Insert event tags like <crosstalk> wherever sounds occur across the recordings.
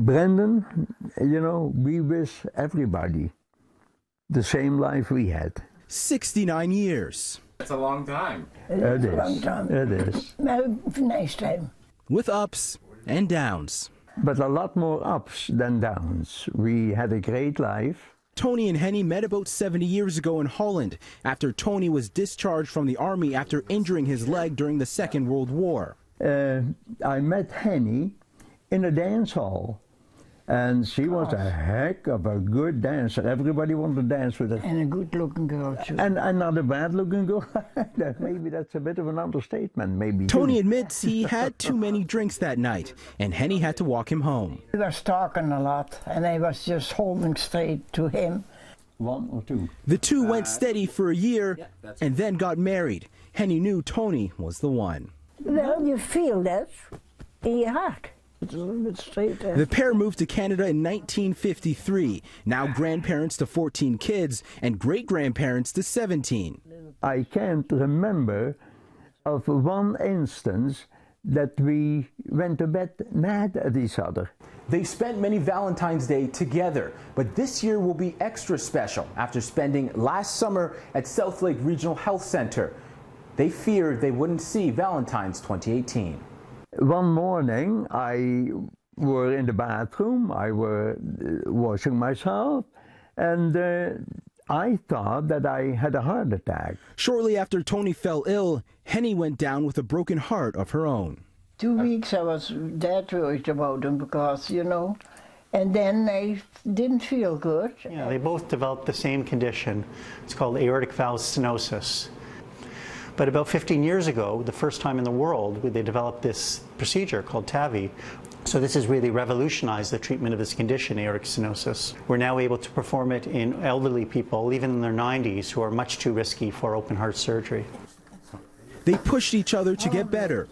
Brandon, you know, we wish everybody the same life we had. 69 years. That's a long time. It It's a long time. It is. Well, nice time. With ups and downs. But a lot more ups than downs. We had a great life. Tony and Henny met about 70 years ago in Holland after Tony was discharged from the army after injuring his leg during the Second World War. Uh, I met Henny in a dance hall. And she was a heck of a good dancer. Everybody wanted to dance with her. And a good looking girl, too. And, and not a bad looking girl. <laughs> maybe that's a bit of an understatement, maybe. Tony too. admits he had too many drinks that night, and Henny had to walk him home. He was talking a lot, and I was just holding straight to him. One or two. The two went uh, steady for a year and then got married. Henny knew Tony was the one. Well, you feel that in your heart. It's a little bit straight there. The pair moved to Canada in 1953, now grandparents to 14 kids and great grandparents to 17. I can't remember of one instance that we went to bed mad at each other. They spent many Valentine's Day together, but this year will be extra special after spending last summer at Southlake Regional Health Center. They feared they wouldn't see Valentine's 2018. One morning, I were in the bathroom. I were uh, washing myself, and uh, I thought that I had a heart attack. Shortly after Tony fell ill, Henny went down with a broken heart of her own. Two weeks I was dead worried about him because, you know, and then I didn't feel good. Yeah, they both developed the same condition. It's called aortic valve stenosis. But about 15 years ago, the first time in the world, they developed this procedure called TAVI. So this has really revolutionized the treatment of this condition, aortic stenosis. We're now able to perform it in elderly people, even in their 90s, who are much too risky for open heart surgery. They pushed each other to get better.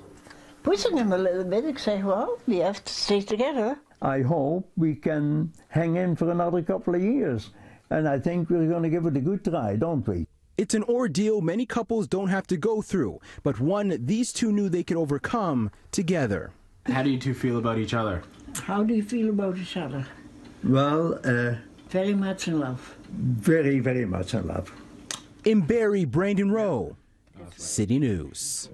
Pushing him a little bit, I say, well, we have to stay together. I hope we can hang in for another couple of years. And I think we're going to give it a good try, don't we? It's an ordeal many couples don't have to go through, but one these two knew they could overcome together. How do you two feel about each other? How do you feel about each other? Well, uh, Very much in love. very, very much in love. In Barrie, Brandon Rowe, City News.